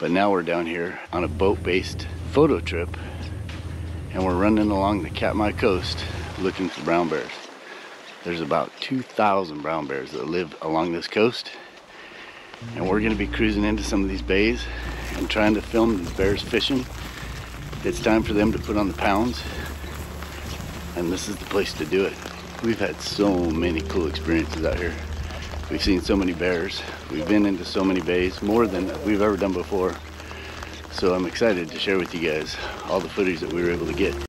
But now we're down here on a boat-based photo trip and we're running along the Katmai coast looking for brown bears. There's about 2,000 brown bears that live along this coast and we're gonna be cruising into some of these bays and trying to film these bears fishing. It's time for them to put on the pounds and this is the place to do it. We've had so many cool experiences out here. We've seen so many bears. We've been into so many bays, more than we've ever done before. So I'm excited to share with you guys all the footage that we were able to get.